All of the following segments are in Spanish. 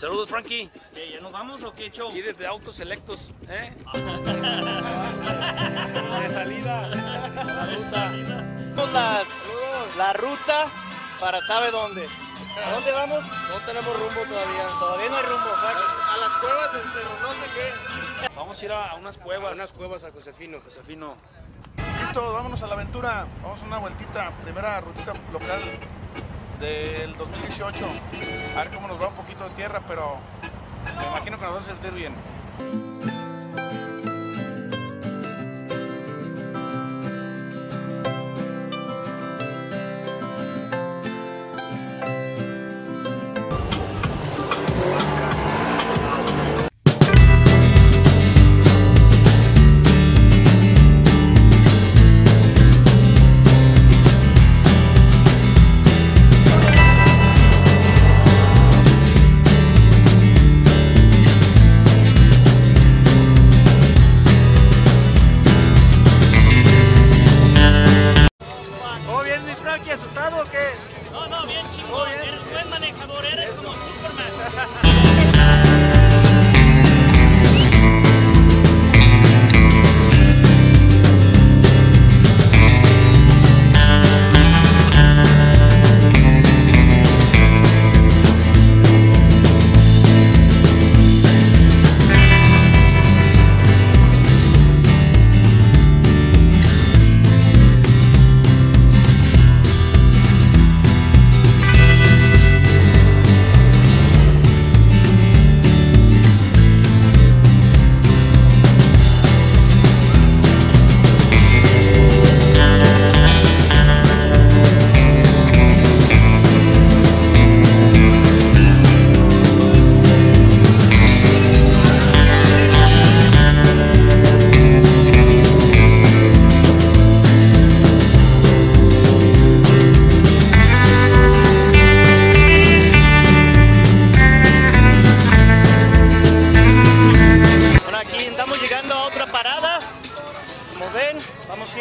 Saludos, Frankie. ¿Qué, ¿Ya nos vamos o qué show? Y desde Autos Selectos, ¿eh? De salida. La ruta. La, la ruta para sabe dónde. ¿A dónde vamos? No tenemos rumbo todavía. Todavía no hay rumbo. exacto. A las cuevas del cerro, no sé qué. Vamos a ir a, a unas cuevas. A unas cuevas a Josefino. Josefino. Listo, vámonos a la aventura. Vamos a una vueltita, primera rutita local del 2018. A ver cómo nos va un poquito de tierra, pero me imagino que nos va a sentir bien.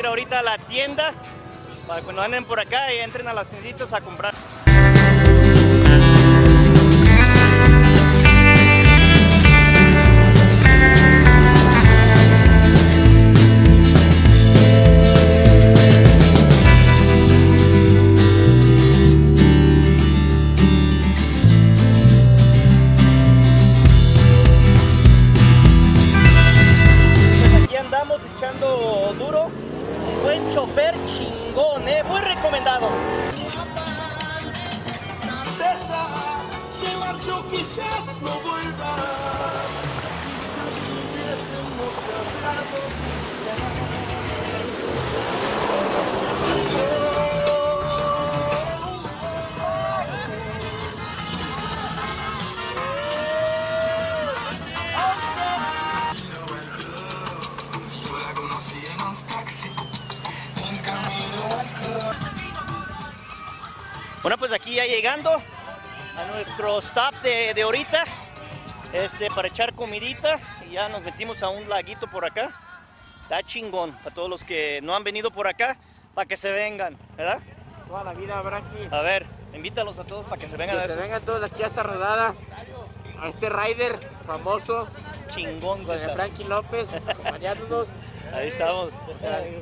Ahorita la tienda para cuando anden por acá y entren a las tienditas a comprar. Pues aquí andamos echando duro. Buen chofer chingón, ¿eh? Muy recomendado. No Bueno, pues aquí ya llegando a nuestro stop de, de ahorita, este, para echar comidita y ya nos metimos a un laguito por acá. Está chingón para todos los que no han venido por acá, para que se vengan, ¿verdad? Toda la vida, Frankie. A ver, invítalos a todos para que se vengan a Que se eso. vengan todos aquí a esta rodada. A este rider famoso Chingón, con el. Frankie López, acompañándonos. Ahí estamos. Bien,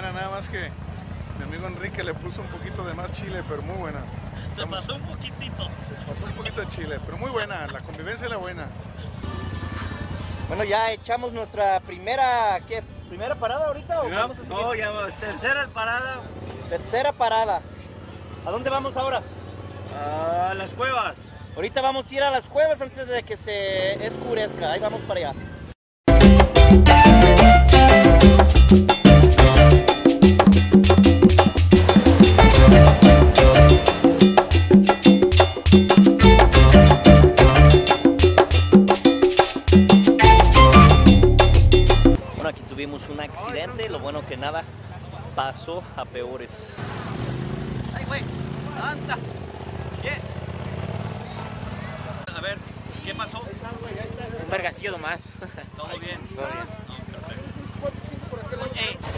buena, nada más que mi amigo Enrique le puso un poquito de más chile, pero muy buenas. Se Estamos- pasó un poquitito. se pasó un poquito de chile, pero muy buena, la convivencia es la buena. Bueno, ya echamos nuestra primera, ¿qué? ¿Primera parada ahorita o vamos a seguir? No, ya va, tercera parada Tercera parada. ¿A dónde vamos ahora? a las cuevas. Ahorita vamos a ir a las cuevas antes de que se escurezca. Ahí vamos para allá. Pasó a peores. ¡Ay, güey! ¡Anda! ¿Qué? A ver, ¿qué pasó? Un vergacillo nomás. ¿Todo bien? Todo bien. Estamos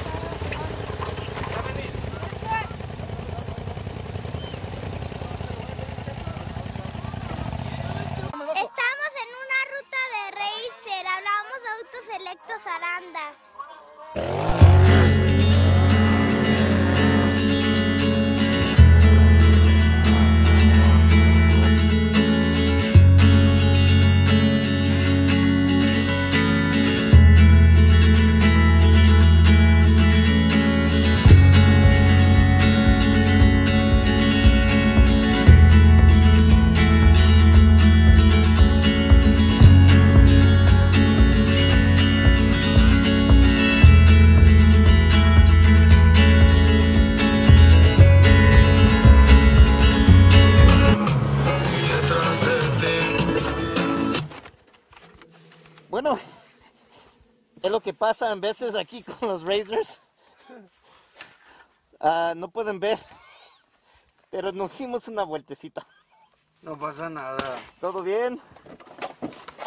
pasa en veces aquí con los Razors. Ah, no pueden ver, pero nos hicimos una vueltecita. No pasa nada. ¿Todo bien?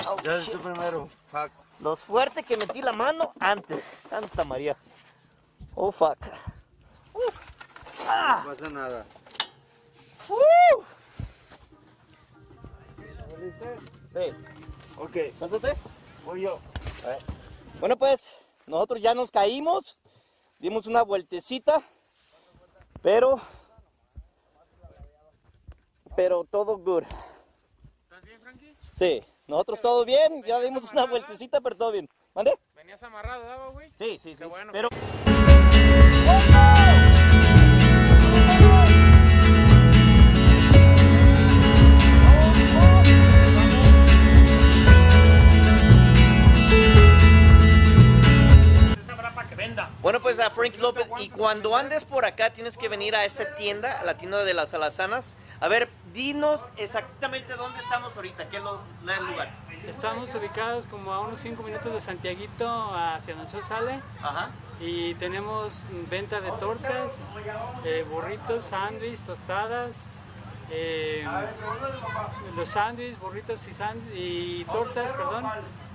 Oh, Ya es shit. tu primero. Fuck. Lo fuerte que metí la mano antes. Santa María. Oh, fuck. No pasa nada. ¡Uh! Sí. Ok, Suéltate. voy yo. Bueno, pues nosotros ya nos caímos, dimos una vueltecita, pero, pero todo good. ¿Estás bien, Frankie? Sí, nosotros todo bien, ya dimos una vueltecita, pero todo bien. ¿Mande? ¿Venías amarrado, daba, güey? Sí, sí, sí. Qué bueno. Pero... López, y cuando andes por acá tienes que venir a esa tienda, la tienda de las alazanas. A ver, dinos exactamente dónde estamos ahorita, qué es lo, el lugar. Estamos ubicados como a unos 5 minutos de Santiaguito hacia donde sol sale Ajá. y tenemos venta de tortas, eh, burritos, sándwiches, tostadas, eh, los sándwiches, burritos y, y tortas, perdón,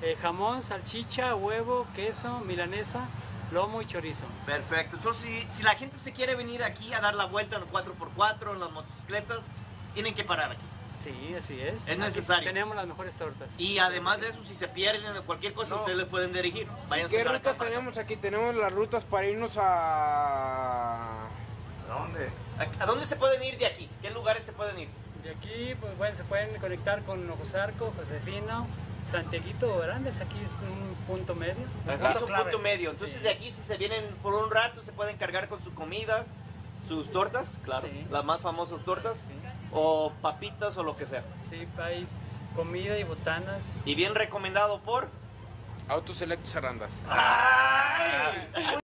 eh, jamón, salchicha, huevo, queso, milanesa, lomo y chorizo. Perfecto. Entonces, si, si la gente se quiere venir aquí a dar la vuelta en el 4x4, en las motocicletas, tienen que parar aquí. Sí, así es. Es necesario. Aquí tenemos las mejores tortas. Y además de eso, si se pierden o cualquier cosa, ustedes les pueden dirigir. Vayan ¿Qué ruta acá, tenemos aquí? Tenemos las rutas para irnos a... ¿Dónde? ¿A, a dónde se pueden ir de aquí? ¿Qué lugares se pueden ir? De aquí, pues bueno, se pueden conectar con Ojosarco, Josefino, Santiaguito Grandes, aquí es un punto medio. Aquí es un punto medio. Entonces, de aquí, si se vienen por un rato, se pueden cargar con su comida, sus tortas, claro, Sí. las más famosas tortas, o papitas o lo que sea. Sí, hay comida y botanas. Y bien recomendado por. Autos Selectos Arandas. ¡Ah!